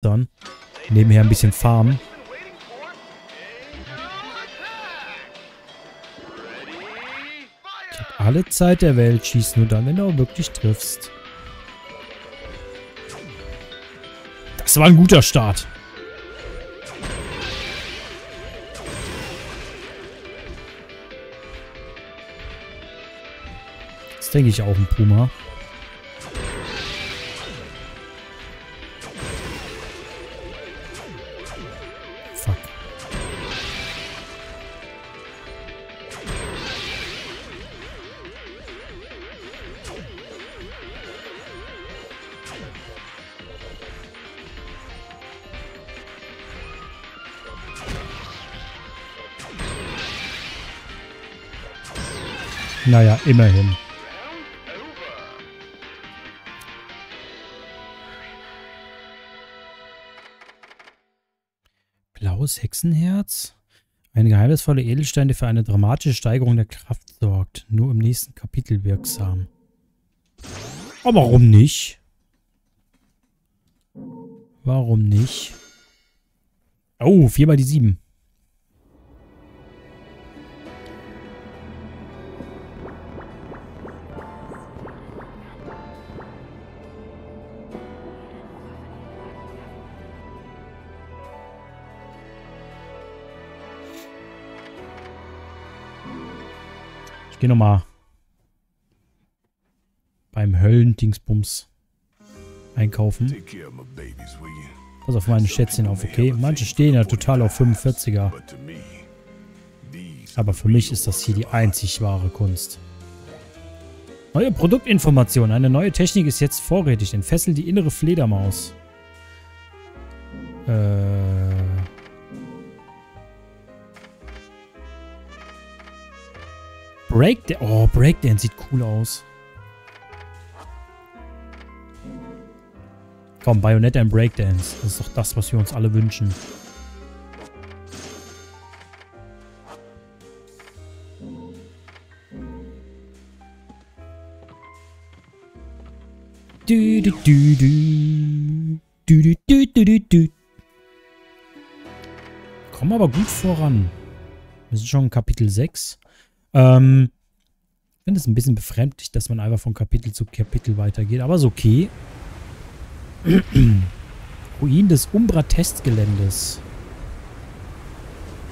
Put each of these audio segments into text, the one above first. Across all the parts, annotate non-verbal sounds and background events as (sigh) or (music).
dann nebenher ein bisschen farmen. Alle Zeit der Welt, schieß nur dann, wenn du auch wirklich triffst. Das war ein guter Start. Das denke ich auch ein Puma. Immerhin. Blaues Hexenherz? Ein geheimnisvoller Edelstein, der für eine dramatische Steigerung der Kraft sorgt. Nur im nächsten Kapitel wirksam. Aber warum nicht? Warum nicht? Oh, viermal die sieben. Ich gehe nochmal beim Höllendingsbums einkaufen. Pass auf meine Schätzchen auf, okay? Manche stehen ja total auf 45er. But to me, these Aber für mich ist das hier die einzig wahre Kunst. Neue Produktinformation. Eine neue Technik ist jetzt vorrätig. Entfesselt die innere Fledermaus. Äh... Breakdance. Oh, Breakdance sieht cool aus. Komm, Bayonetta und Breakdance. Das ist doch das, was wir uns alle wünschen. Du, du, du, du. Du, du, du, du, du, du. Komm aber gut voran. Wir sind schon in Kapitel 6. Ähm, finde es ein bisschen befremdlich, dass man einfach von Kapitel zu Kapitel weitergeht, aber ist okay. (clears throat) Ruin des Umbra-Testgeländes.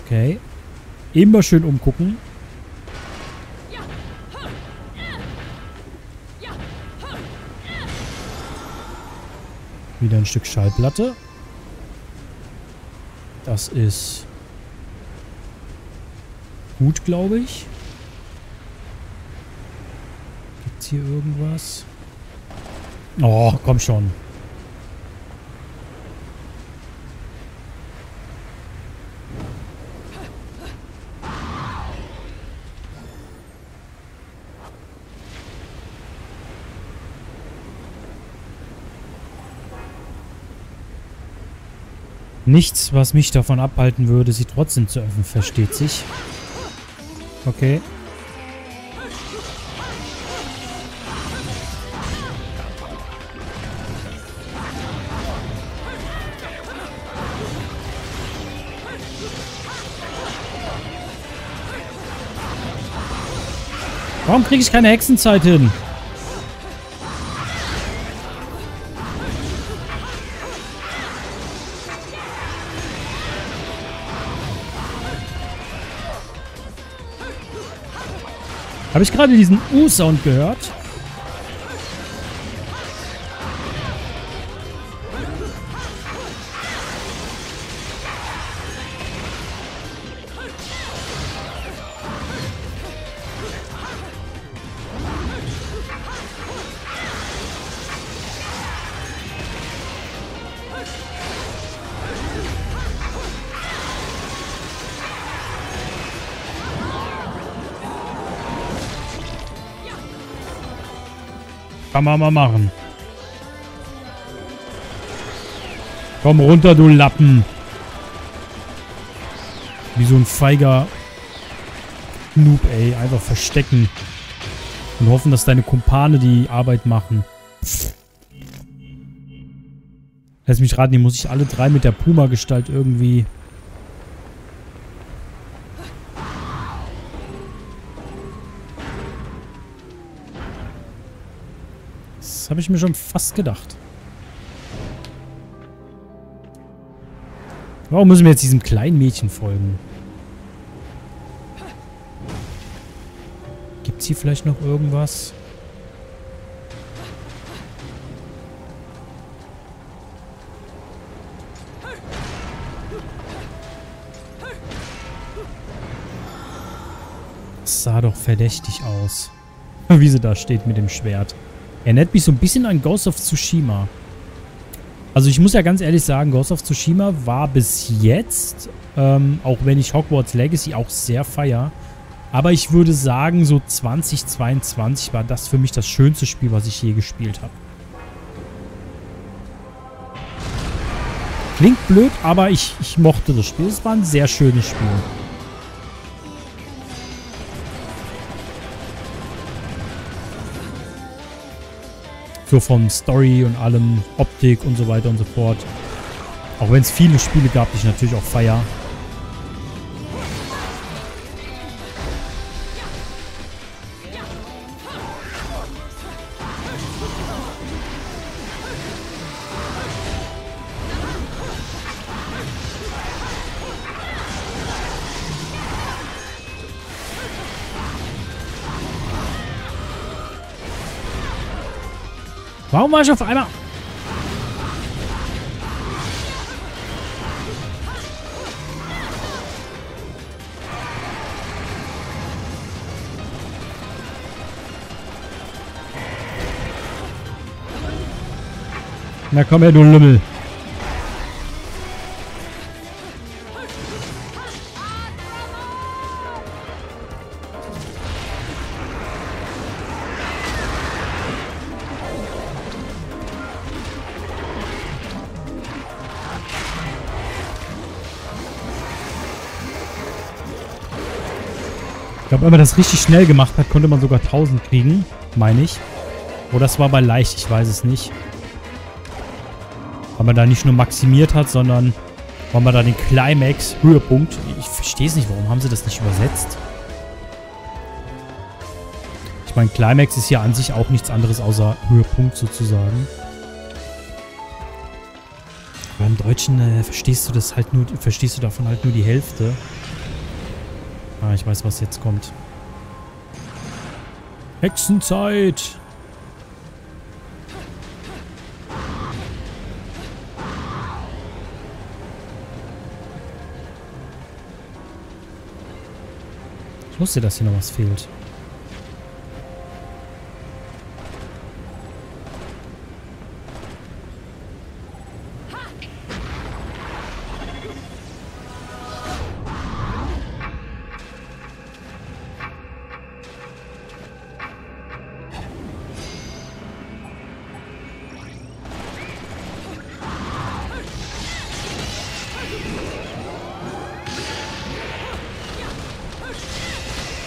Okay. Immer schön umgucken. Wieder ein Stück Schallplatte. Das ist gut, glaube ich. Gibt's hier irgendwas? Oh, komm schon. Nichts, was mich davon abhalten würde, sie trotzdem zu öffnen, versteht sich. Okay. Kriege ich keine Hexenzeit hin? Habe ich gerade diesen U-Sound gehört? Kann man mal machen. Komm runter, du Lappen. Wie so ein feiger Noob, ey. Einfach verstecken. Und hoffen, dass deine Kumpane die Arbeit machen. Lass mich raten, die muss ich alle drei mit der Puma-Gestalt irgendwie... Das habe ich mir schon fast gedacht. Warum müssen wir jetzt diesem kleinen Mädchen folgen? Gibt es hier vielleicht noch irgendwas? Das sah doch verdächtig aus. (laughs) Wie sie da steht mit dem Schwert. Erinnert mich so ein bisschen an Ghost of Tsushima. Also ich muss ja ganz ehrlich sagen, Ghost of Tsushima war bis jetzt, ähm, auch wenn ich Hogwarts Legacy auch sehr feier, aber ich würde sagen, so 2022 war das für mich das schönste Spiel, was ich je gespielt habe. Klingt blöd, aber ich, ich mochte das Spiel. Es war ein sehr schönes Spiel. So vom Story und allem, Optik und so weiter und so fort. Auch wenn es viele Spiele gab, die ich natürlich auch feier. Ich auf einmal... Na komm her, du Lümmel. Glaube, wenn man das richtig schnell gemacht hat, konnte man sogar 1000 kriegen, meine ich. Oder das war bei leicht, ich weiß es nicht. Weil man da nicht nur maximiert hat, sondern weil man da den Climax, Höhepunkt, ich verstehe es nicht, warum haben sie das nicht übersetzt? Ich meine, Climax ist ja an sich auch nichts anderes außer Höhepunkt sozusagen. Aber im Deutschen äh, verstehst du das halt nur, verstehst du davon halt nur die Hälfte. Ich weiß, was jetzt kommt. Hexenzeit! Ich wusste, dass hier noch was fehlt.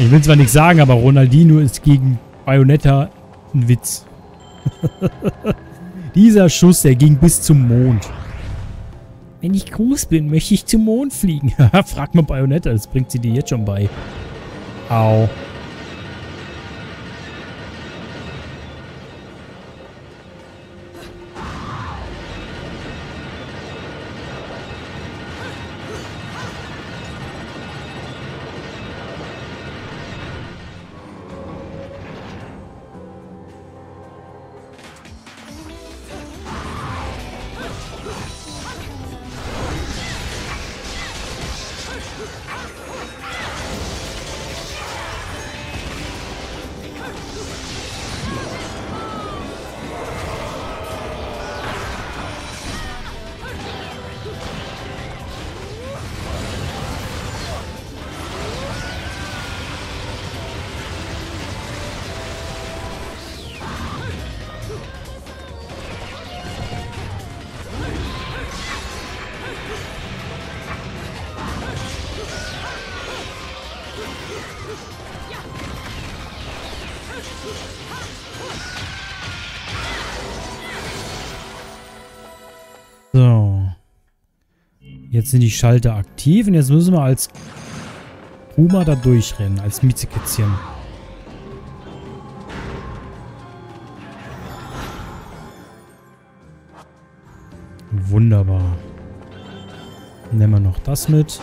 Ich will zwar nichts sagen, aber Ronaldinho ist gegen Bayonetta ein Witz. (laughs) Dieser Schuss, der ging bis zum Mond. Wenn ich groß bin, möchte ich zum Mond fliegen. (laughs) Frag mal Bayonetta, das bringt sie dir jetzt schon bei. Au. Sind die Schalter aktiv und jetzt müssen wir als Puma da durchrennen, als Miezekitzchen. Wunderbar. Nehmen wir noch das mit.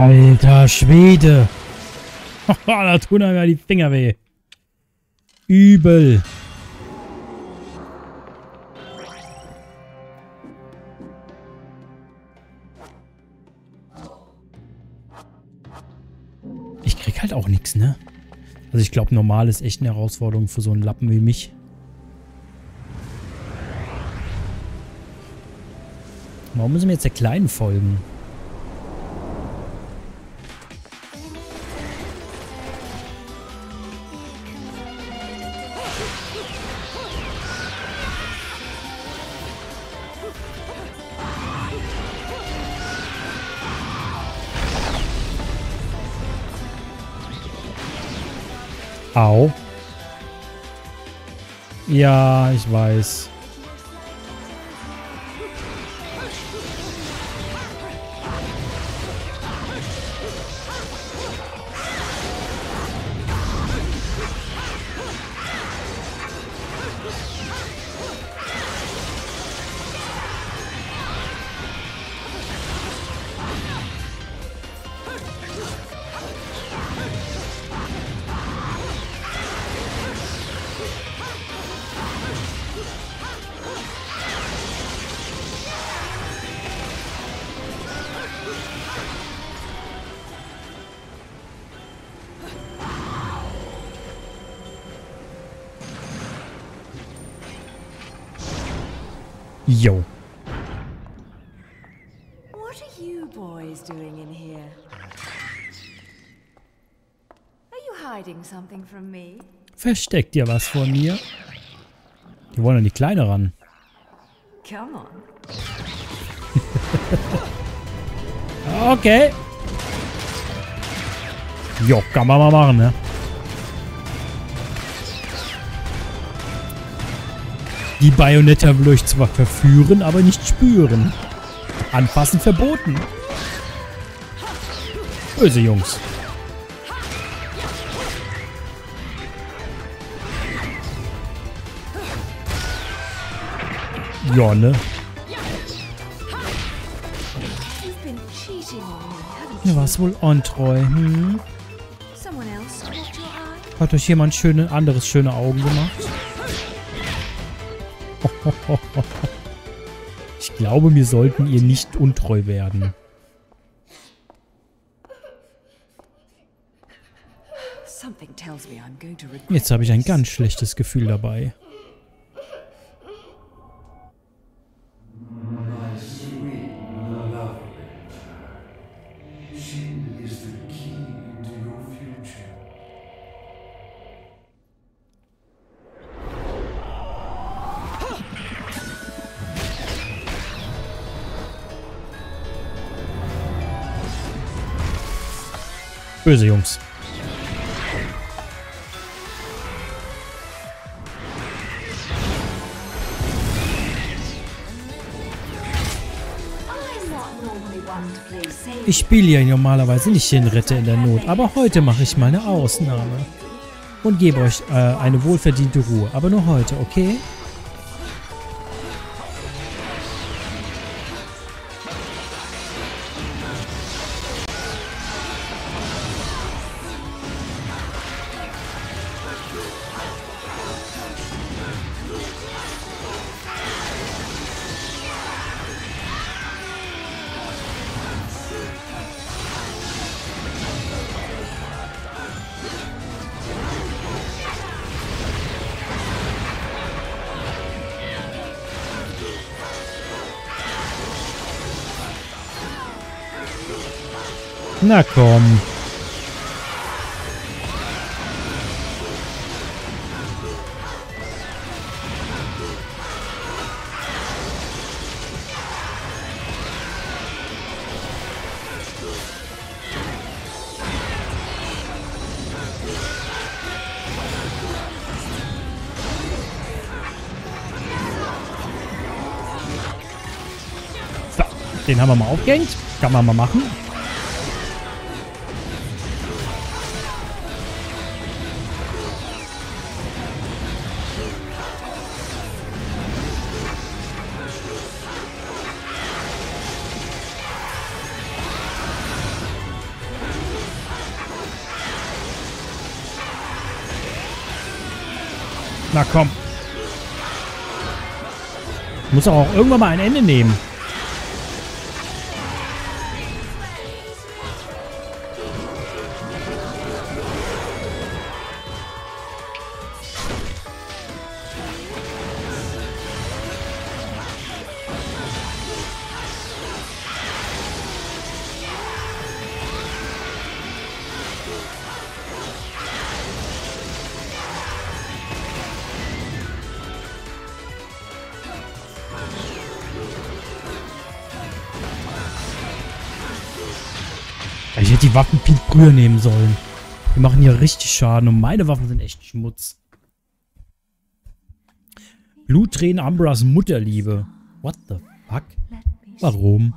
Alter Schwede. (laughs) da tun einem ja die Finger weh. Übel. Ich krieg halt auch nichts, ne? Also ich glaube, normal ist echt eine Herausforderung für so einen Lappen wie mich. Warum müssen wir jetzt der Kleinen folgen? Ja, ich weiß. Versteckt ihr was vor mir? Die wollen an die Kleine ran. (laughs) Okay. Jo, kann man mal machen, ne? Die Bayonetta will euch zwar verführen, aber nicht spüren. Anfassen verboten. Böse Jungs. Ja, ne? Mir you? war's wohl untreu. Hm? Hat euch jemand schöne, anderes schöne Augen gemacht? (laughs) Ich glaube, wir sollten ihr nicht untreu werden. Jetzt habe ich ein ganz schlechtes Gefühl dabei. Böse Jungs. Ich spiele ja normalerweise nicht den Retter in der Not, aber heute mache ich mal eine Ausnahme. Und gebe euch äh, eine wohlverdiente Ruhe. Aber nur heute, okay? Na komm. Den haben wir mal aufgehängt. Kann man mal machen. Komm. Muss auch irgendwann mal ein Ende nehmen. Die Waffen viel früher nehmen sollen. Die machen hier richtig Schaden und meine Waffen sind echt Schmutz. Bluttränen Ambras Mutterliebe. What the fuck? Warum?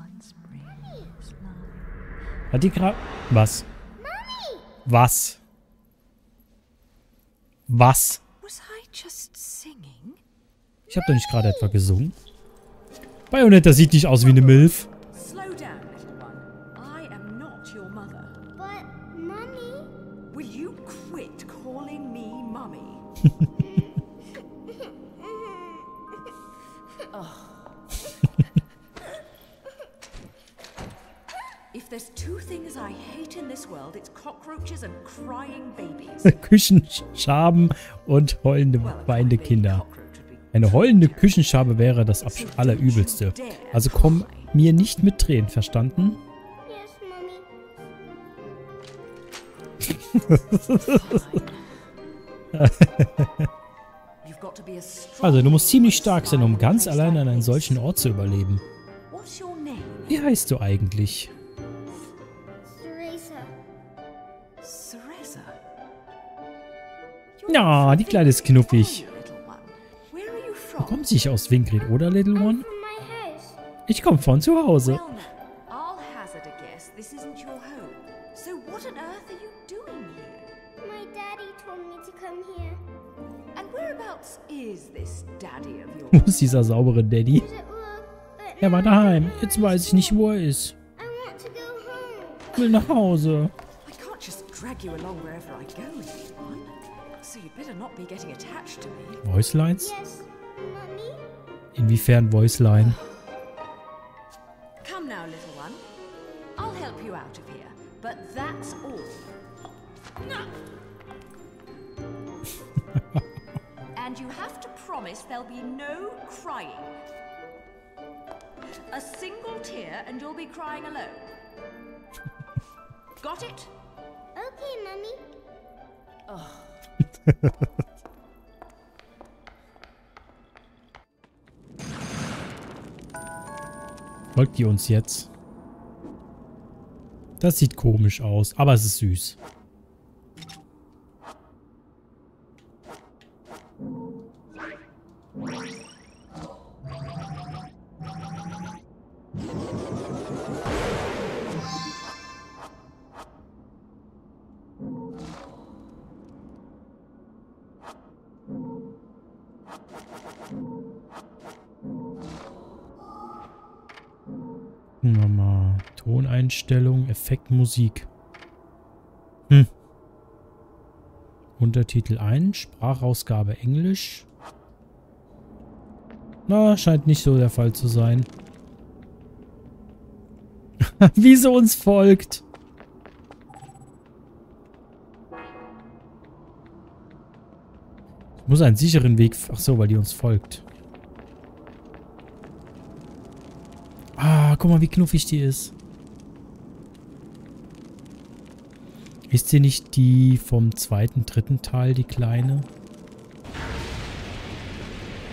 Hat die gerade... Was? Was? Was? Ich habe doch nicht gerade etwa gesungen. Bayonetta sieht nicht aus wie eine Milf. (laughs) Küchenschaben und heulende, weinende Kinder. Eine heulende Küchenschabe wäre das Allerübelste. Also komm mir nicht mit Tränen, verstanden? (laughs) Also du musst ziemlich stark sein, um ganz allein an einen solchen Ort zu überleben. Wie heißt du eigentlich? Ja, die Kleine ist knuffig. From? kommst nicht aus Wingrid, oder, Little One? Ich komme von zu Hause. Well, now, I'll hazard a guess. This isn't your home. So what on earth are you doing here? My daddy told me to come here. And whereabouts is this daddy of Wo (laughs) yours? ist dieser saubere Daddy? Er war daheim. Jetzt weiß ich nicht, wo er ist. I want to go home. Ich will nach Hause. I can't just drag you along wherever I go, little one. So you'd better not be getting attached to me. Voicelines? Yes, Mommy. Inwiefern voice line? Come now, little one. I'll help you out of here. But that's all. (laughs) and you have to promise there'll be no crying. A single tear and you'll be crying alone. Got it? (laughs) Okay, Mommy. (laughs) Folgt ihr uns jetzt? Das sieht komisch aus, aber es ist süß. Toneinstellung, Effekt, Musik. Hm. Untertitel ein, Sprachausgabe Englisch. Na, scheint nicht so der Fall zu sein. (laughs) Wie sie uns folgt. Ich muss einen sicheren Weg... Ach so, weil die uns folgt. Ah, guck mal, wie knuffig die ist. Ist sie nicht die vom zweiten, dritten Teil, die kleine?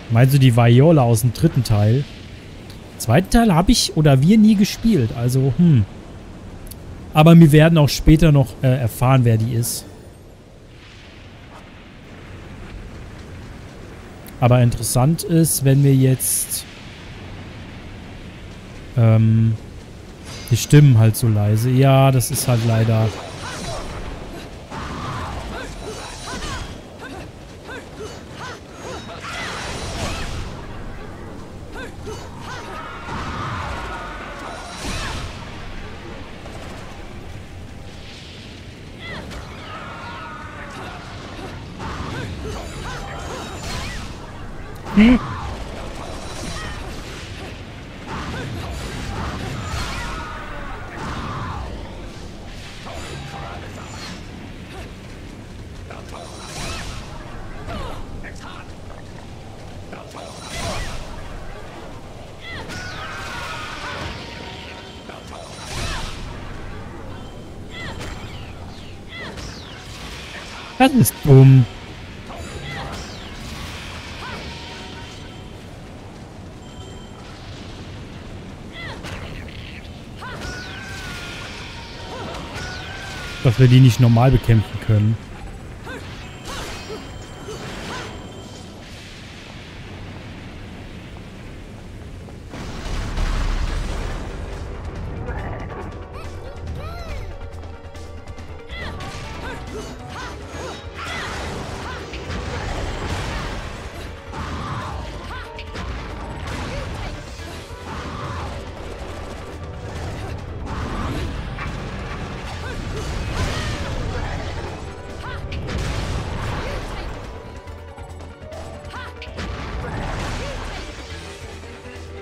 Meinst du die Viola aus dem dritten Teil? Zweiten Teil habe ich oder wir nie gespielt, also hm. Aber wir werden auch später noch äh, erfahren, wer die ist. Aber interessant ist, wenn wir jetzt ähm, die Stimmen halt so leise. Ja, das ist halt leider... Das ist dumm. Dass wir die nicht normal bekämpfen können.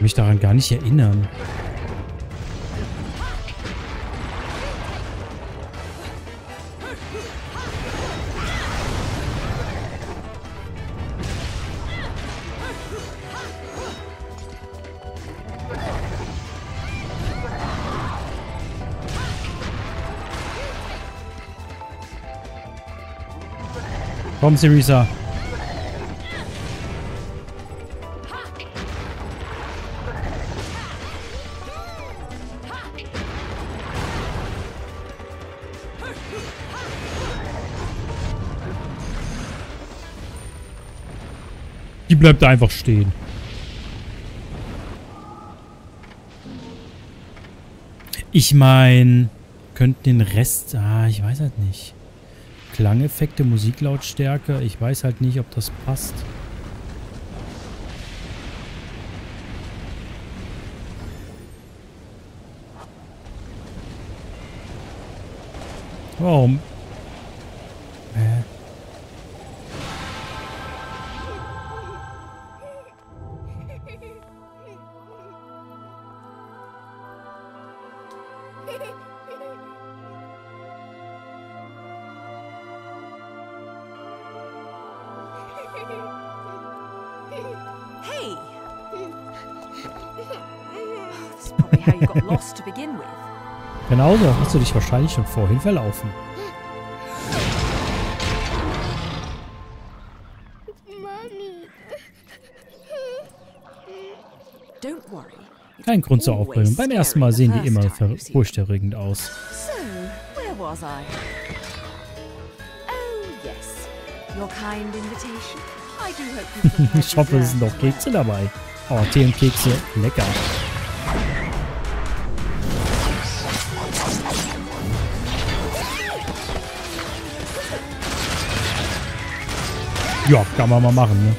Mich daran gar nicht erinnern. Komm, Syriza. Bleibt da einfach stehen. Ich meine, könnten den Rest... Ah, ich weiß halt nicht. Klangeffekte, Musiklautstärke. Ich weiß halt nicht, ob das passt. Warum? Hä? Hast du dich wahrscheinlich schon vorhin verlaufen. Kein Grund zur Aufregung. Beim ersten Mal sehen die immer furchterregend aus. Oh, (laughs) Ich hoffe, es sind noch Kekse dabei. Oh, Tee und Kekse. Lecker. Ja, kann man mal machen, ne?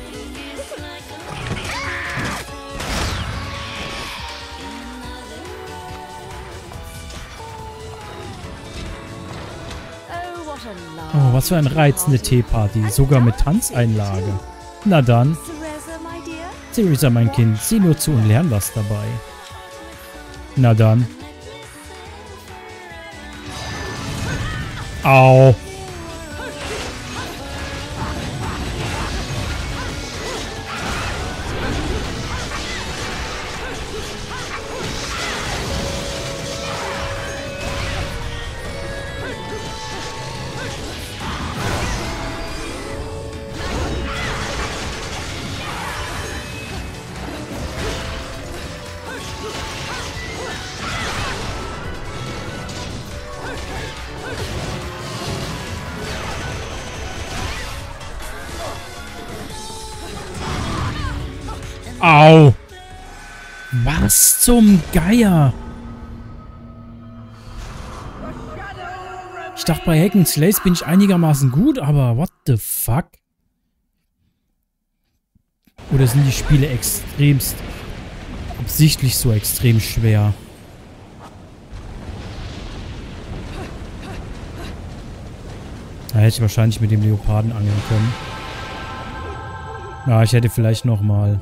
Oh, was für ein reizende Teeparty. Sogar mit Tanzeinlage. Na dann. Theresa, mein Kind, sieh nur zu und lern was dabei. Na dann. Au. Zum Geier? Ich dachte, bei Hack and Slays bin ich einigermaßen gut, aber what the fuck? Oder sind die Spiele extremst absichtlich so extrem schwer? Da hätte ich wahrscheinlich mit dem Leoparden angeln können. Ja, ich hätte vielleicht noch mal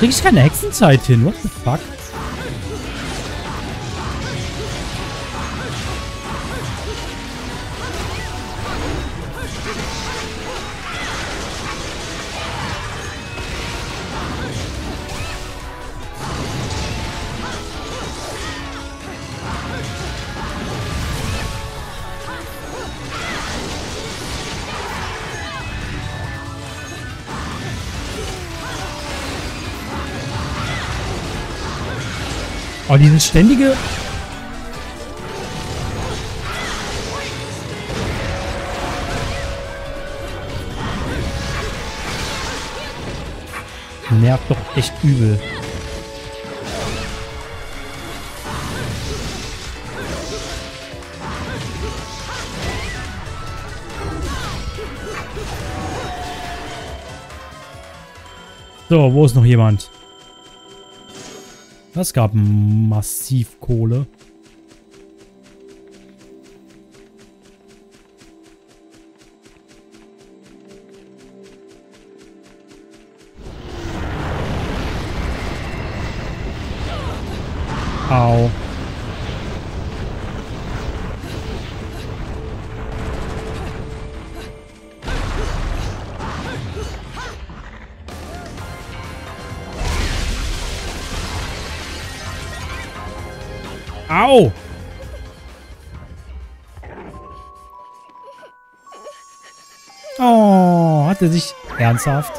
krieg ich keine Hexenzeit hin? What the fuck? Oh, dieses ständige... Nervt doch echt übel. So, wo ist noch jemand? Das gab massiv Kohle. Au. Hat sich ernsthaft?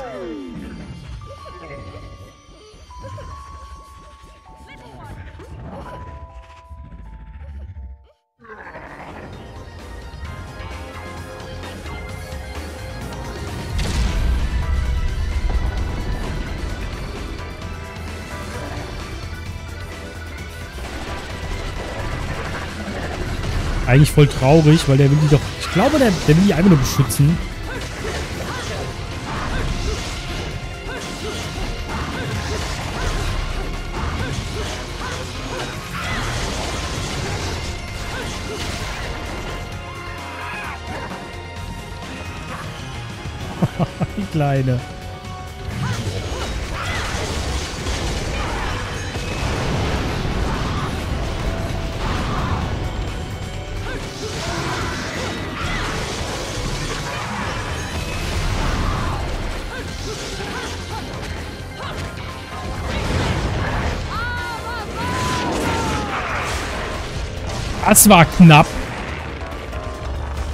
Eigentlich voll traurig, weil der will die doch... Ich glaube, der, der will die einfach nur beschützen. Kleine. Das war knapp.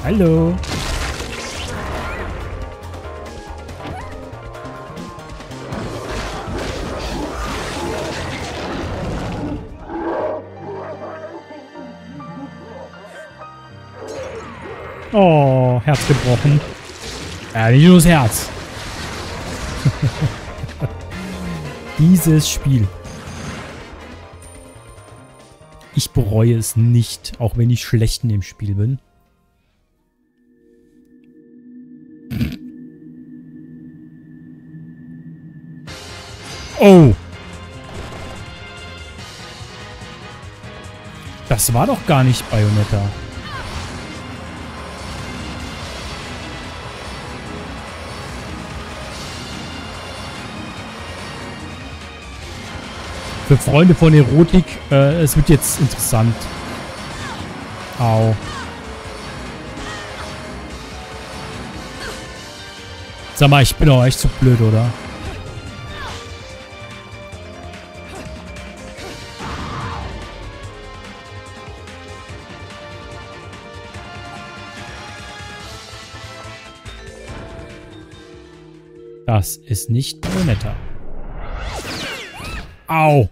Hallo. Oh, Herz gebrochen. Ja, nicht nur das Herz. (laughs) Dieses Spiel. Ich bereue es nicht, auch wenn ich schlecht in dem Spiel bin. Oh. Das war doch gar nicht Bayonetta. Für Freunde von Erotik, äh, es wird jetzt interessant. Au. Sag mal, ich bin auch echt zu blöd, oder? Das ist nicht Bayonetta. Au!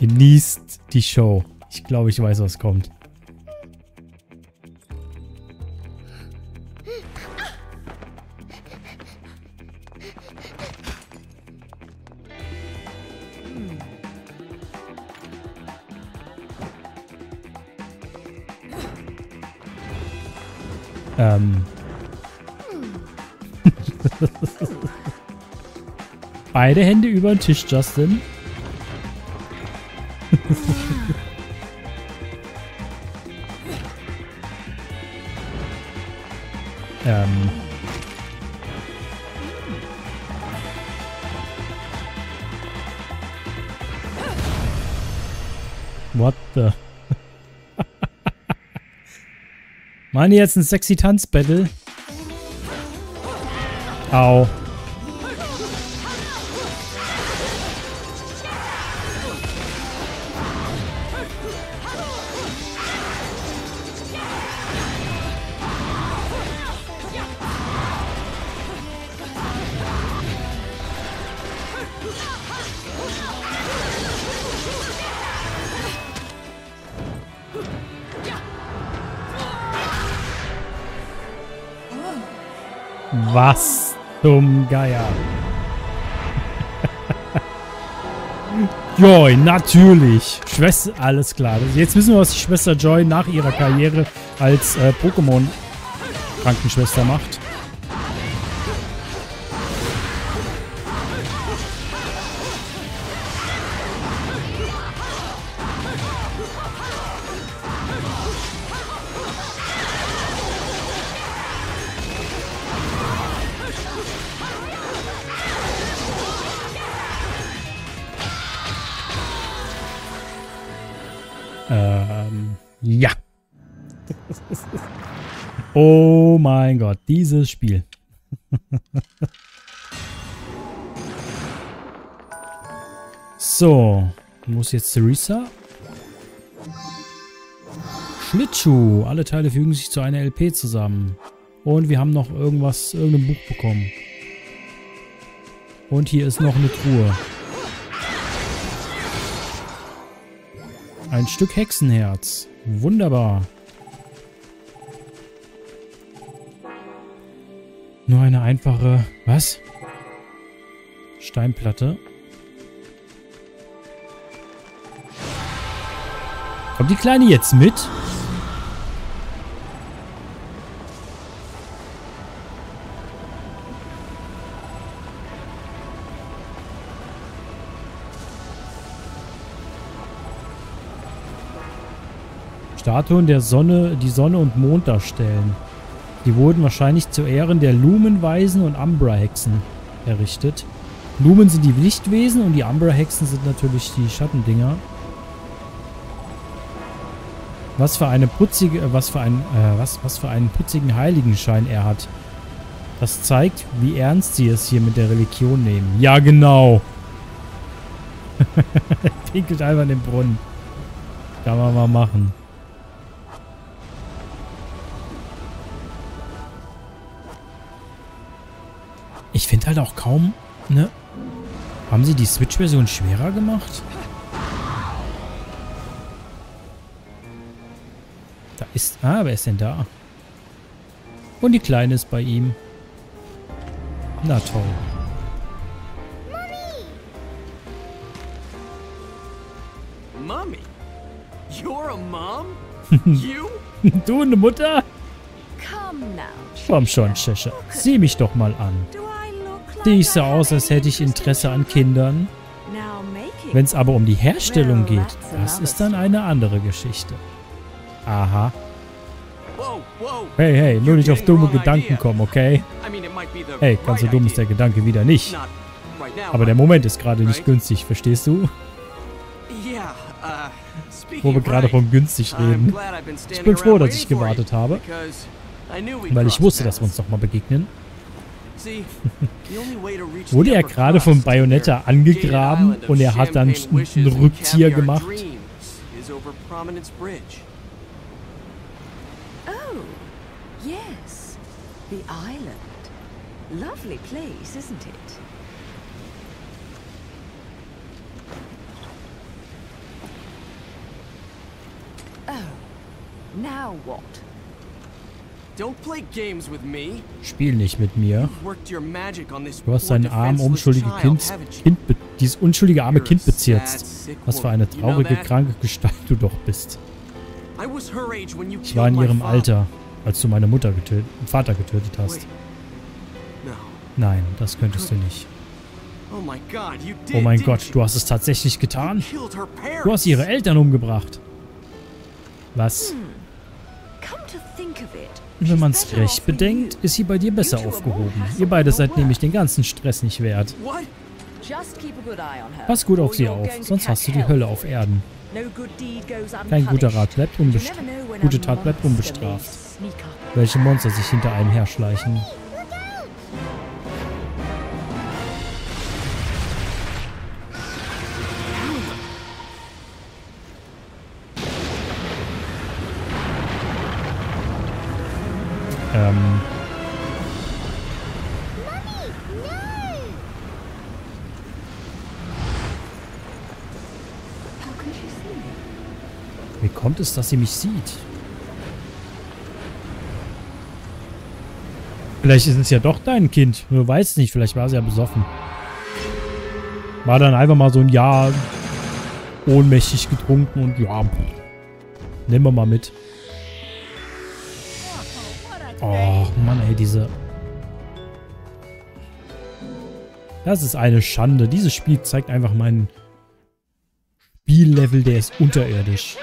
Genießt die Show. Ich glaube, ich weiß, was kommt. Ähm. (laughs) Beide Hände über den Tisch, Justin. Ähm. What the? (laughs) Die jetzt ein sexy Tanzbattle? Au. Zum Geier? Joy, natürlich. Schwester, alles klar. Jetzt wissen wir, was die Schwester Joy nach ihrer Karriere als äh, Pokémon-Krankenschwester macht. Oh mein Gott, dieses Spiel. (laughs) so, muss jetzt Theresa. Schlittschuh. Alle Teile fügen sich zu einer LP zusammen. Und wir haben noch irgendwas, irgendein Buch bekommen. Und hier ist noch eine Truhe. Ein Stück Hexenherz. Wunderbar. Einfache... Was? Steinplatte. Kommt die Kleine jetzt mit? Statuen der Sonne, die Sonne und Mond darstellen. Die wurden wahrscheinlich zu Ehren der Lumenweisen und Umbra-Hexen errichtet. Lumen sind die Lichtwesen und die Umbra-Hexen sind natürlich die Schattendinger. Was für eine putzige, äh, was für ein, äh, was, was für einen putzigen Heiligenschein er hat. Das zeigt, wie ernst sie es hier mit der Religion nehmen. Ja, genau. (laughs) Pinkelt einfach in den Brunnen. Kann man mal machen. halt auch kaum, ne? Haben sie die Switch-Version schwerer gemacht? Da ist... Ah, wer ist denn da? Und die Kleine ist bei ihm. Na toll. Mommy. You're a mom? You? (laughs) du eine Mutter? Komm schon, Cheshire. Sieh mich doch mal an. Du ich have aus, als hätte ich Interesse an? Kindern? Wenn es aber um die Herstellung geht, das ist dann eine andere Geschichte. Aha. Hey, hey, nur nicht auf dumme Gedanken kommen, okay? Hey, ganz so dumm ist der. Gedanke wieder nicht. Aber der Moment ist gerade nicht günstig, verstehst du? Uh, Wo wir gerade von günstig I'm reden. Ich bin froh, dass ich gewartet habe, because I knew we'd weil ich wusste, dass wir uns nochmal begegnen. (laughs) Wurde er gerade vom Bayonetta angegraben und er hat dann einen Rückzieher gemacht? Oh, yes. The island. Lovely place, isn't it? Oh, now what? Don't play games with me. Spiel nicht mit mir. Du hast poor dein arm defenseless unschuldige child, Kind, kind dieses unschuldige arme Kind sad, bezirzt. sick Was für eine traurige, kranke Gestalt du doch bist. Ich war killed in ihrem father. Alter, als du meine Mutter getötet, Vater getötet hast. Nein, das könntest du nicht. Oh my God, you did, Oh mein Gott, you? du hast es tatsächlich getan. killed her parents. Du hast ihre Eltern umgebracht. Was? Come to think of it. Und wenn man es recht bedenkt, ist sie bei dir besser aufgehoben. Ihr beide seid nämlich den ganzen Stress nicht wert. Pass gut auf sie auf, sonst hast du die Hölle auf. Erden. Kein guter. Rat bleibt unbestraft. Gute Tat bleibt unbestraft. Welche Monster sich hinter einem herschleichen. Ähm, wie kommt es, dass sie mich sieht? Vielleicht ist es ja doch dein Kind. Du weißt nicht, vielleicht war sie ja besoffen. War dann einfach mal so ein Jahr ohnmächtig getrunken und ja, nehmen wir mal mit. Oh, Mann, ey, diese... Das ist eine Schande. Dieses Spiel zeigt einfach meinen Spiellevel, der ist unterirdisch.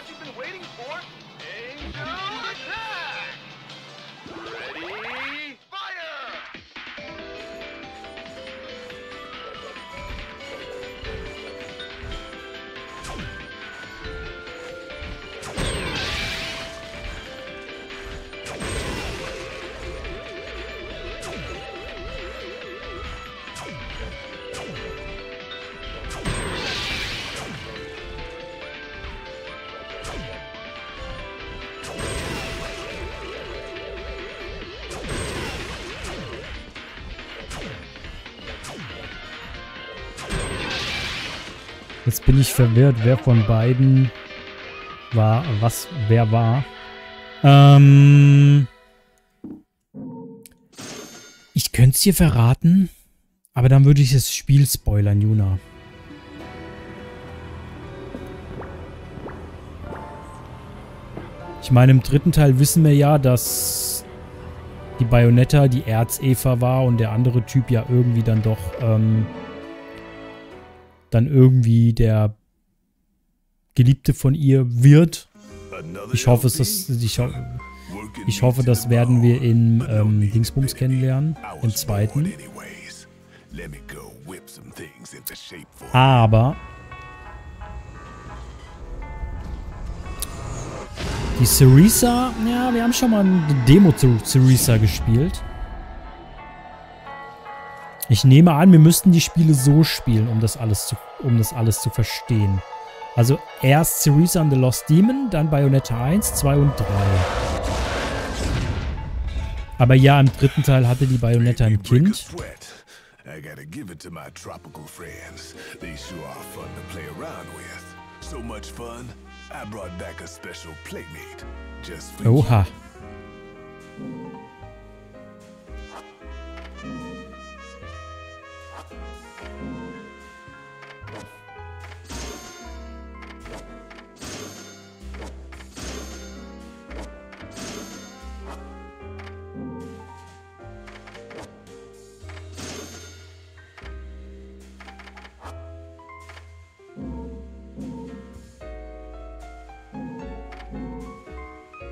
Verwirrt, wer von beiden war, was, wer war. Ähm. Ich könnte es dir verraten, aber dann würde ich das Spiel spoilern, Juna. Ich meine, im dritten Teil wissen wir ja, dass die Bayonetta die Erzeva war und der andere Typ ja irgendwie dann doch ähm, dann irgendwie der Geliebte von ihr wird. Ich hoffe, es LP? das, ich, ich hoffe, das werden wir in ähm, Dingsbums kennenlernen, im zweiten. Aber die Cerisa, ja, wir haben schon mal eine Demo zu Cerisa gespielt. Ich nehme an, wir müssten die Spiele so spielen, um das alles zu, um das alles zu verstehen. Also erst Cerisa and the Lost Demon, dann Bayonetta 1, 2 und 3. Aber ja, im dritten Teil hatte die Bayonetta ein Kind. I gotta give it to my tropical friends. They sure are fun to play around with. So much fun, I brought back a special playmate. Just for you.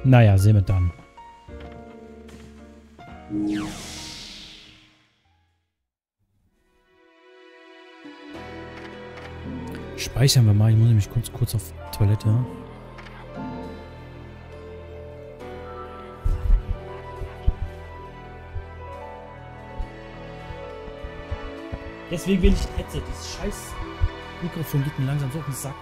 Naja, sehen wir dann. Speichern wir mal. Ich muss nämlich kurz, kurz auf Toilette. Deswegen will ich ein Headset. Dieses scheiß Mikrofon geht mir langsam so auf den Sack.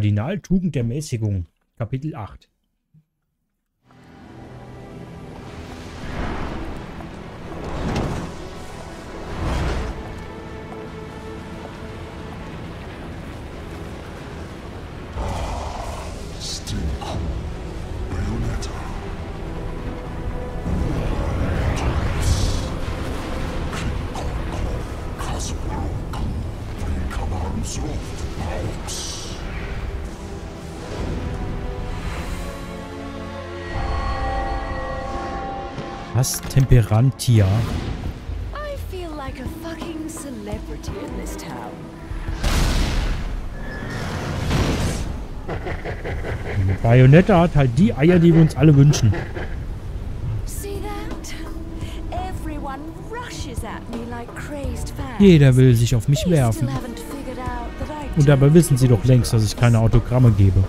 Kardinaltugend der Mäßigung. Kapitel 8. town. Bayonetta hat halt die Eier, die wir uns alle wünschen. Jeder will sich auf mich werfen. Und dabei wissen sie doch längst, dass ich keine Autogramme gebe.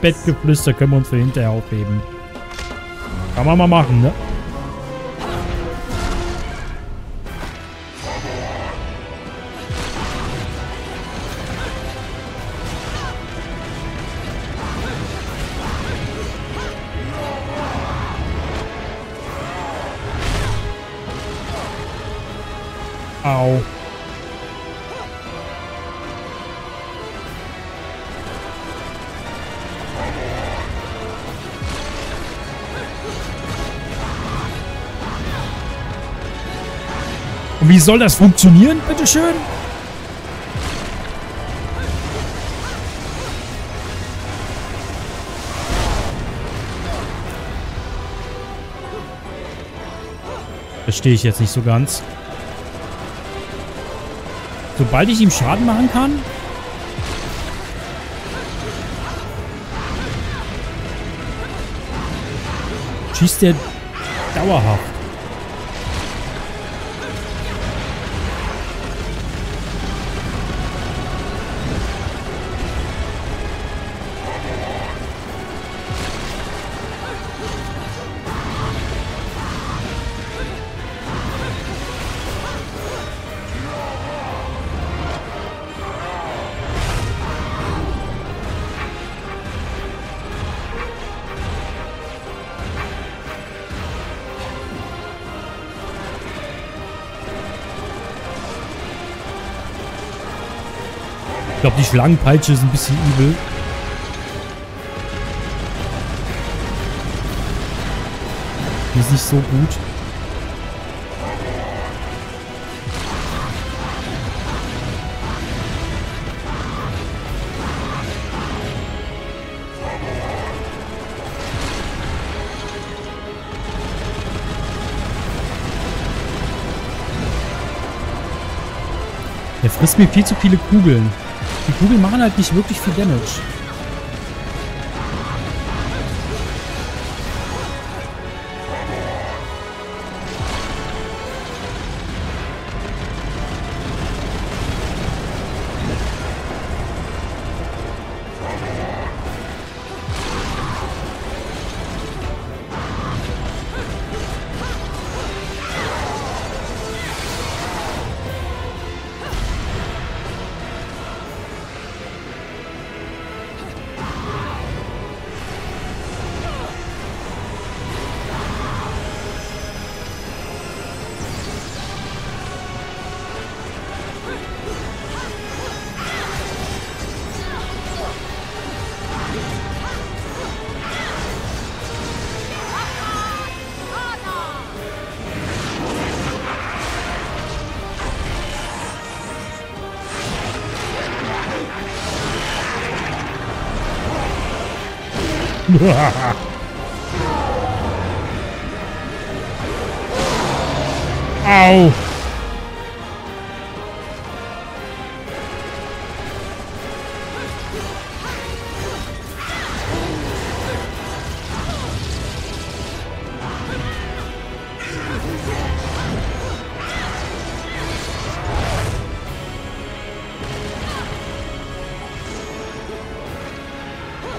Bettgeflüster können wir uns für hinterher aufheben. Kann man mal machen, ne? Wie soll das funktionieren, bitteschön? Verstehe ich jetzt nicht so ganz. Sobald ich ihm Schaden machen kann? Schießt der dauerhaft. Ich glaube, die Schlangenpeitsche ist ein bisschen übel. Die ist nicht so gut. Der frisst mir viel zu viele Kugeln. Die Kugeln machen halt nicht wirklich viel Damage. (laughs) Au!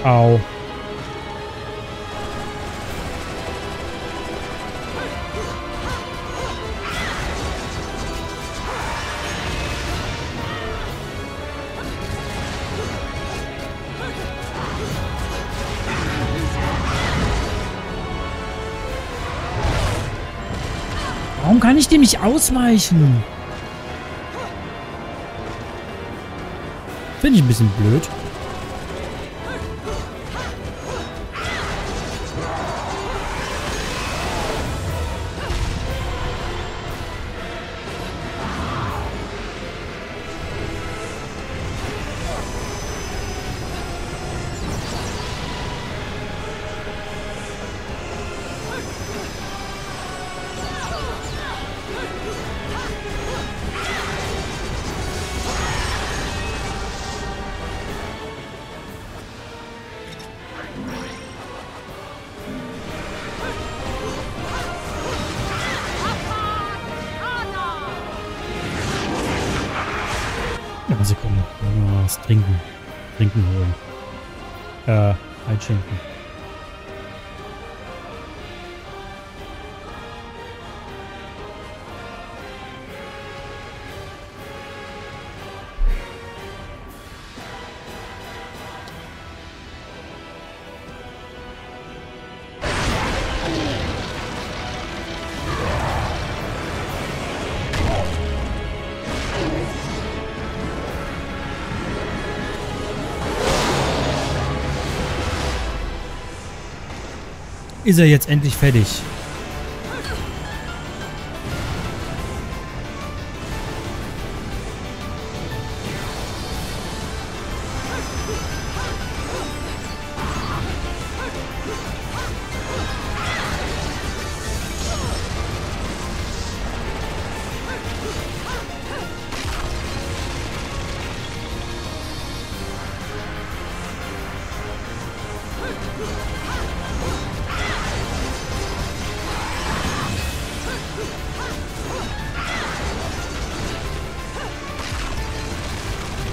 Au. Kann ich dem nicht ausweichen? Finde ich ein bisschen blöd. Ist er jetzt endlich fertig?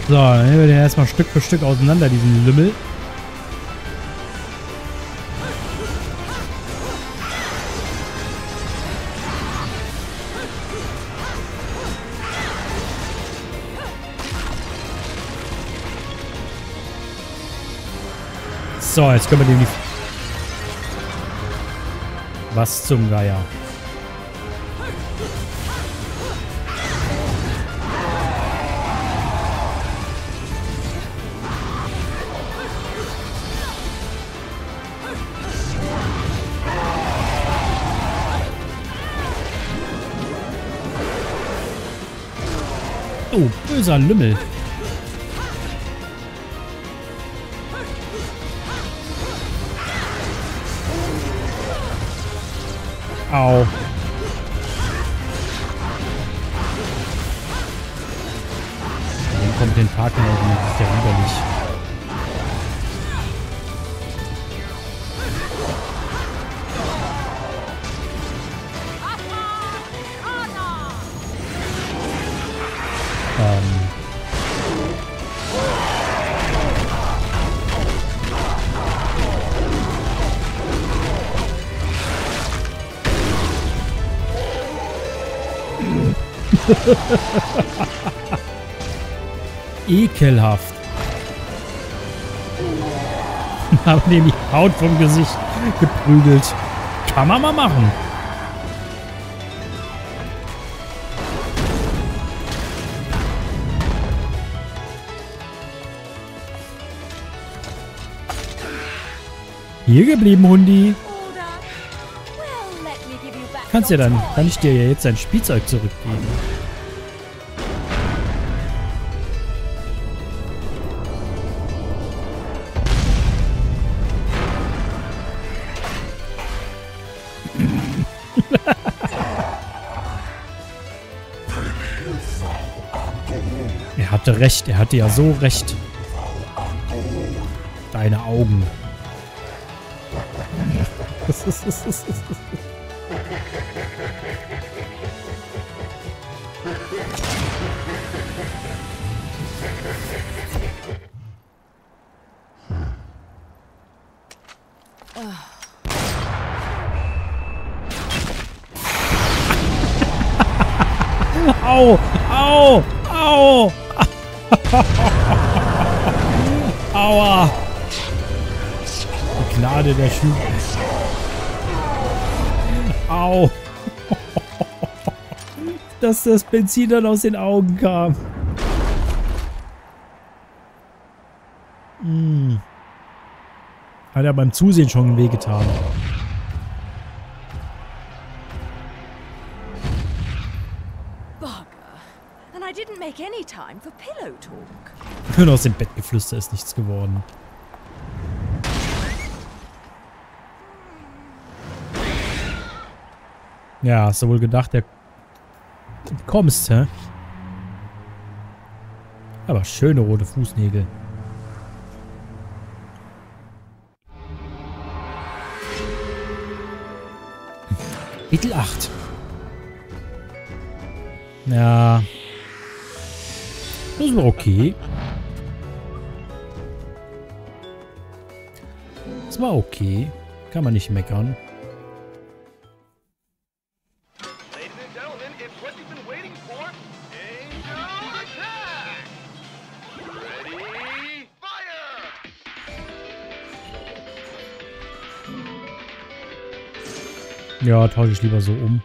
So, dann nehmen wir den erstmal Stück für Stück auseinander, diesen Lümmel. So, jetzt können wir dem die... Was zum Geier? Böser Lümmel. Au. (laughs) Ekelhaft. (laughs) Haben dem die Haut vom Gesicht geprügelt. Kann man mal machen. Hier geblieben, Hundi. Kannst ja dann, kann ich dir ja jetzt dein Spielzeug zurückgeben. Hatte recht, er hatte ja so recht. Deine Augen. (laughs) Dass das Benzin dann aus den Augen kam. Hm. Hat er beim Zusehen schon wehgetan. Bugger. And I didn't make any time for pillow talk. Und aus dem Bettgeflüster ist nichts geworden. Ja, hast du wohl gedacht, der... Kommst, hä? Aber schöne rote Fußnägel. Kapitel 8. Ja. Das war okay. Das war okay. Kann man nicht meckern. Ja, tausche ich lieber so um.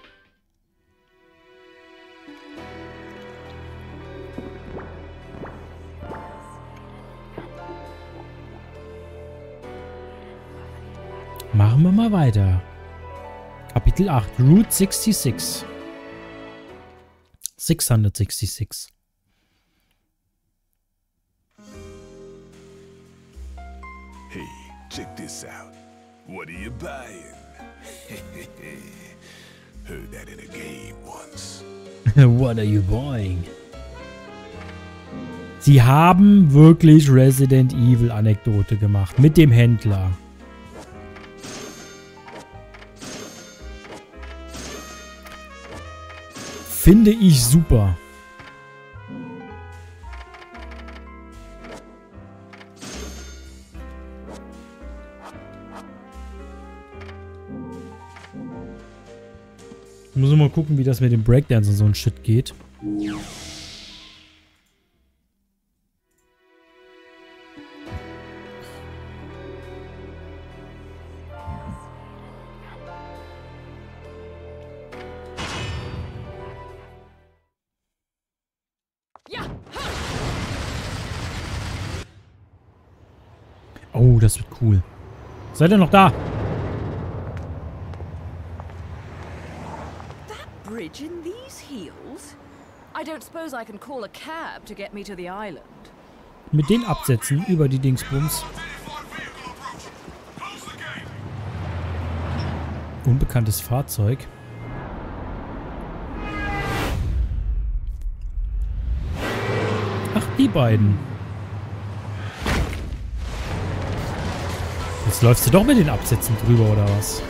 Machen wir mal weiter. Kapitel 8, Route 66. 666. Hey, check this out. What are you buying? (laughs) Heard that in a game once. (laughs) What are you buying? Sie haben wirklich Resident Evil Anekdote gemacht mit dem Händler. Finde ich super. Muss mal gucken, wie das mit dem Breakdance und so ein Shit geht. Oh, das wird cool. Seid ihr noch da? In these heels? I don't suppose I can call a cab to get me to the island. Mit den Absätzen über die Dingsbums. Unbekanntes Fahrzeug. Ach, die beiden. Jetzt läufst du doch mit den Absätzen drüber, oder was?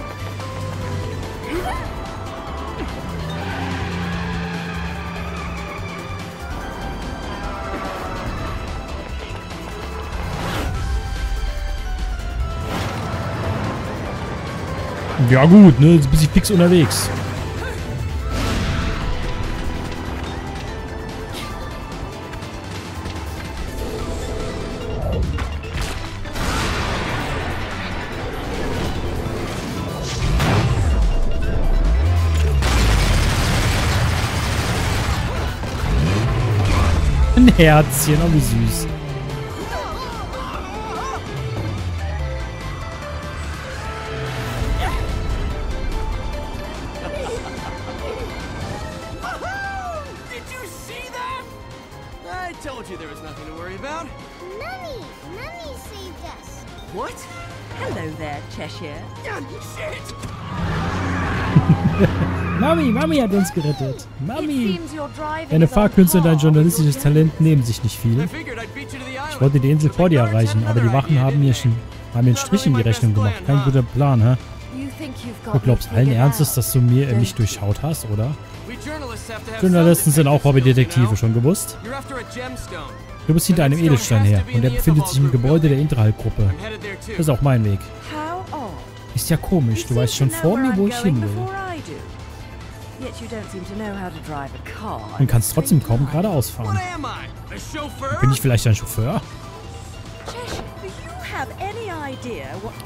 Ja gut, ne, jetzt bin ich fix unterwegs. Ein Herzchen, oh wie süß. Mami, hat uns gerettet. Mami. Deine Fahrkünste und dein journalistisches Talent nehmen sich nicht viel. Ich wollte die Insel vor dir erreichen, aber die Wachen haben mir schon haben mir einen Strich in die Rechnung gemacht. Kein guter Plan, hä? Du glaubst allen Ernstes, dass du mir äh, mich durchschaut hast, oder? Journalisten sind auch Hobbydetektive, schon gewusst? Du bist hinter einem Edelstein her und der befindet sich im Gebäude der too. Das ist auch mein Weg. Ist ja komisch, du weißt schon vor mir, wo ich hin will. Und kannst at the trotzdem kaum geradeaus What fahren. am I? A chauffeur? Bin ich vielleicht ein Chauffeur?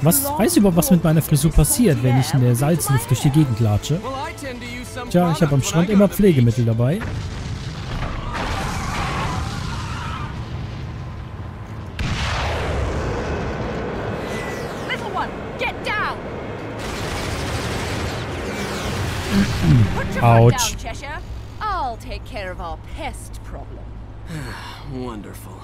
Was weiß überhaupt, was mit meiner Frisur passiert, wenn ich in der Salzluft durch die Gegend latsche? Tja, ich habe am Strand immer. Pflegemittel dabei. Ouch. I'll take care of our pest problem. (sighs) Wonderful.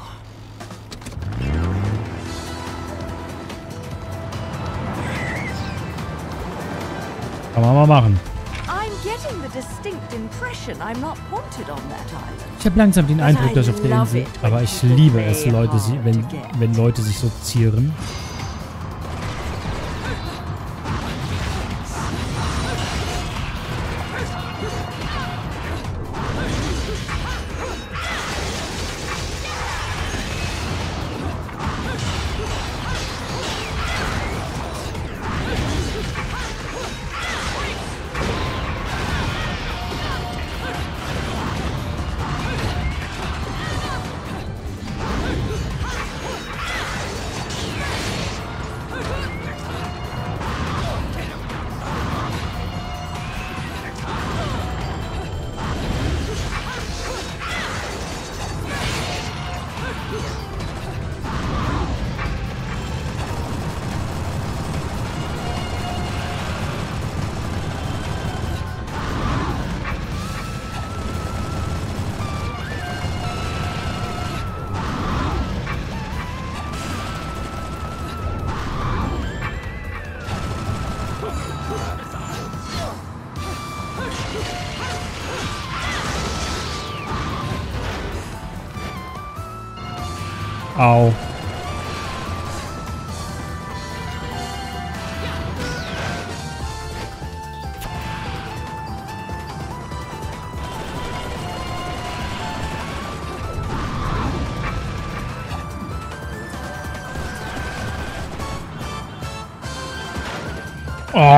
Kann man mal machen. I'm getting the distinct impression I'm not wanted on that island. Ich habe langsam den Eindruck, dass auf der Insel... Aber ich liebe es, Leute, wenn, wenn Leute sich so zieren.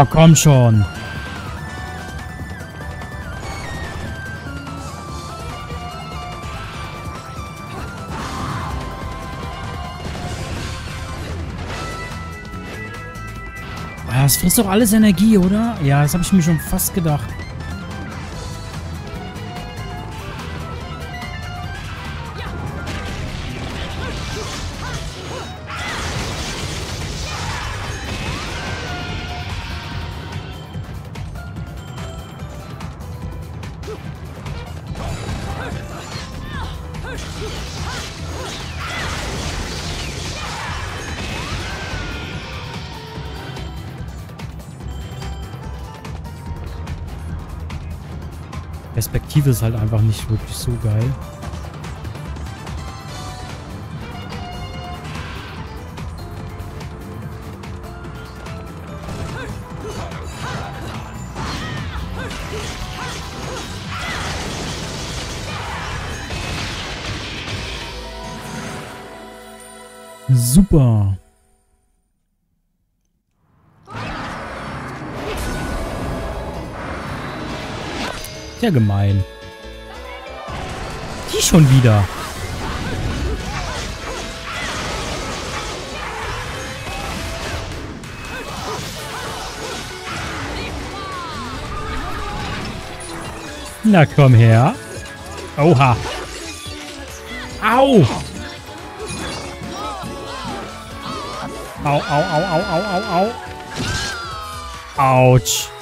Komm schon. Das frisst doch alles Energie, oder? Ja, das habe ich mir schon fast gedacht. Perspektive ist halt einfach nicht wirklich so geil. Super. Ja, gemein. Die schon wieder. Na komm her. Oha. Au. Au, au, au, au, au, au, au. Autsch.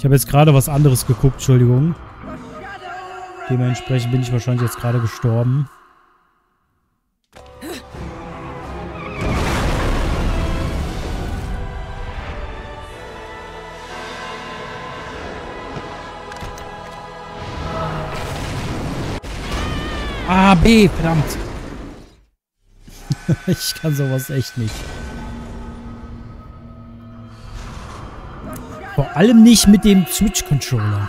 Ich habe jetzt gerade was anderes geguckt, Entschuldigung. Dementsprechend bin ich wahrscheinlich jetzt gerade gestorben. A, B, verdammt. (laughs) ich kann sowas echt nicht. Vor allem nicht mit dem Switch-Controller.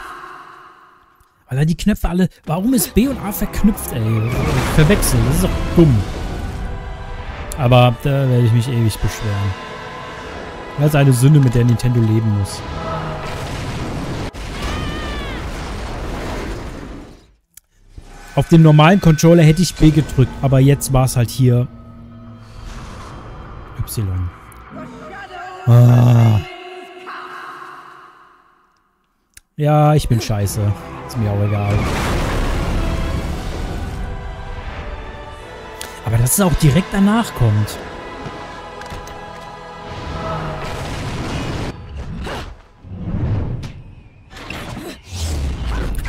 Weil da die Knöpfe alle... Warum ist B und A verknüpft, ey? Verwechseln, das ist doch dumm. Aber da werde ich mich ewig beschweren. Das ist eine Sünde, mit der Nintendo leben muss. Auf dem normalen Controller hätte ich B gedrückt, aber jetzt war es halt hier Y. Ah. Ja, ich bin scheiße. Ist mir auch egal. Aber dass es auch direkt danach kommt.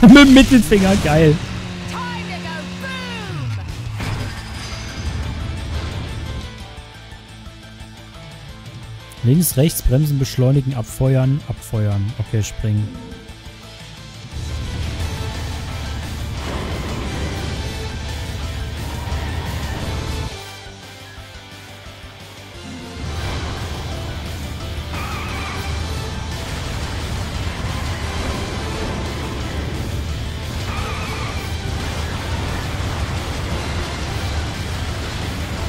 (laughs) Mit dem Mittelfinger, geil. Links, rechts, bremsen, beschleunigen, abfeuern, abfeuern. Okay, springen.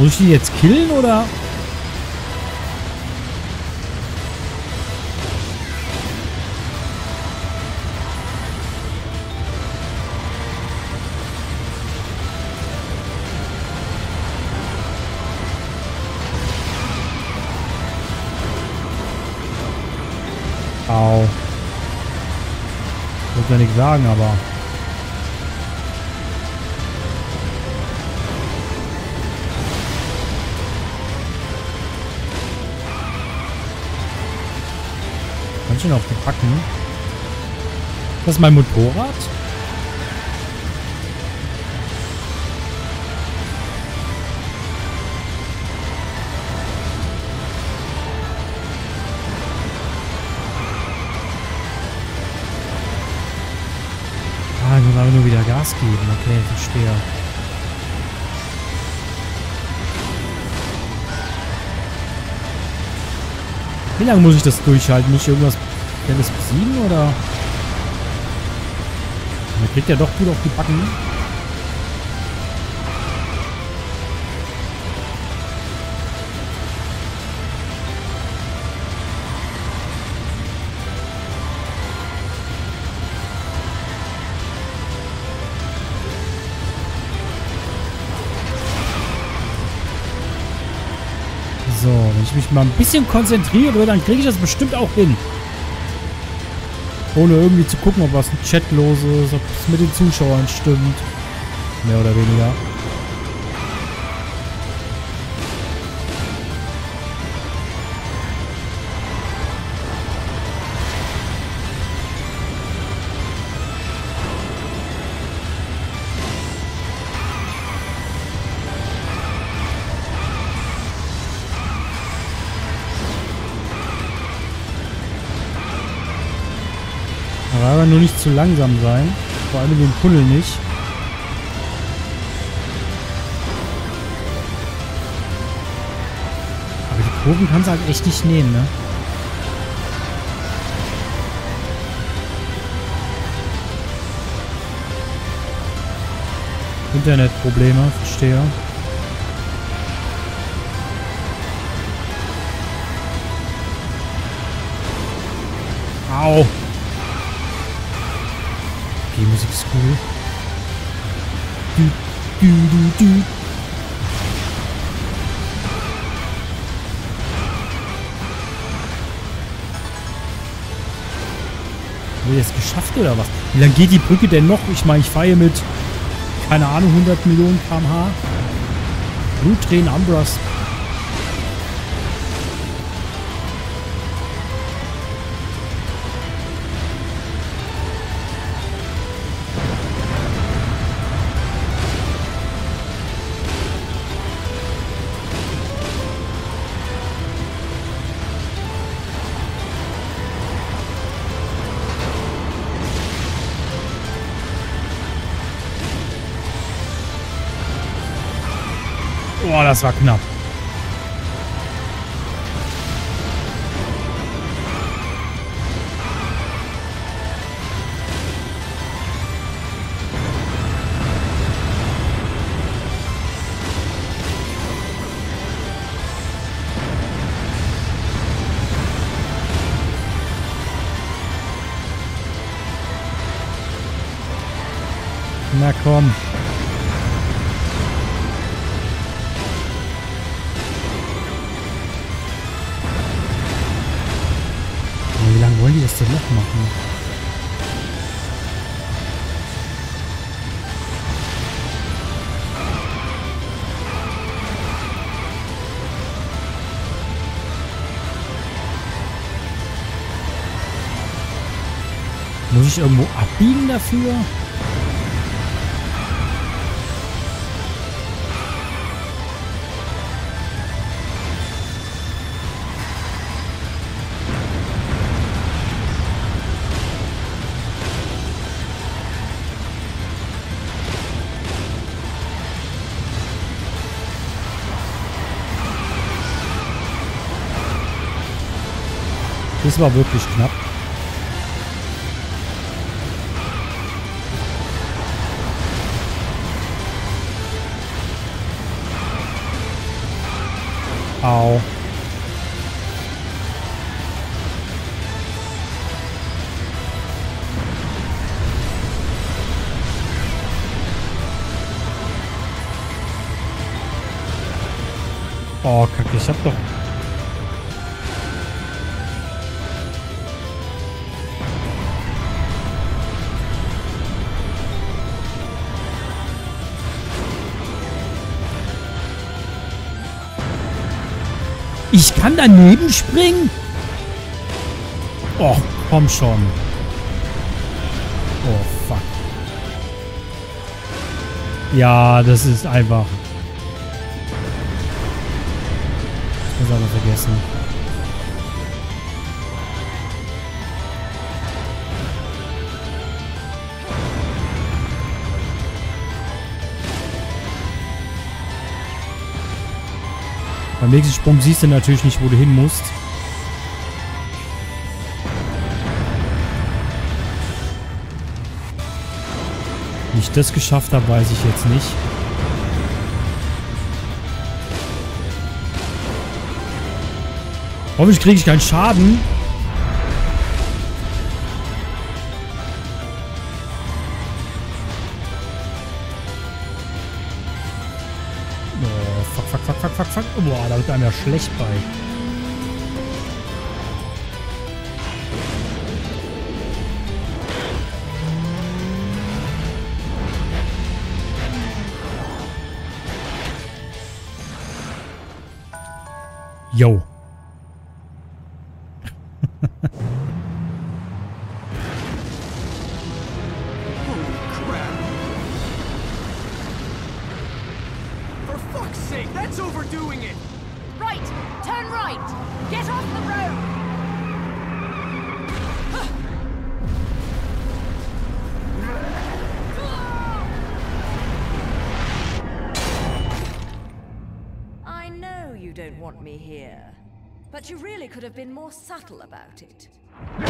Muss ich die jetzt killen oder? Au. Ich würde ja nichts sagen, aber... schon auf die Packen. Das ist mein Motorrad? Ah, ich muss aber nur wieder Gas geben. Okay, ich verstehe. Wie lange muss ich das durchhalten? Muss ich irgendwas Schnelles besiegen oder? Man kriegt ja doch gut auf die Backen. So, wenn ich mich mal ein bisschen konzentriere, dann kriege ich das bestimmt auch hin. Ohne irgendwie zu gucken, ob was im Chat los ist, ob es mit den Zuschauern stimmt. Mehr oder weniger. Zu langsam sein. Vor allem dem Tunnel nicht. Aber die Kurven kannst du halt echt nicht nehmen, ne? Internetprobleme, verstehe. Du, du. Haben wir das geschafft oder was? Wie lange geht die Brücke denn noch? Ich meine, ich hier mit, keine Ahnung, 100 Millionen km/h. Bluttränen Umbras. Boah, das war knapp. Ich irgendwo abbiegen dafür? Das war wirklich knapp. Au. Oh, Kacke, ich hab doch... Ich kann daneben springen? Och, komm schon. Oh, fuck. Ja, das ist einfach... Das aber vergessen. Beim nächsten Sprung siehst du natürlich nicht, wo du hin musst. Wie ich das geschafft habe, weiß ich jetzt nicht. Hoffentlich kriege ich keinen Schaden. Fuck. Boah, da wird einem ja schlecht bei.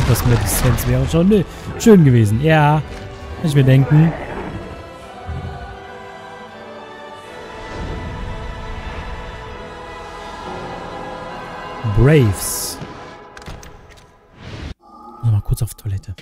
Das mit Distanz wäre schon nö, schön gewesen. Ja, ich mir denken. Braves. Mal kurz auf Toilette.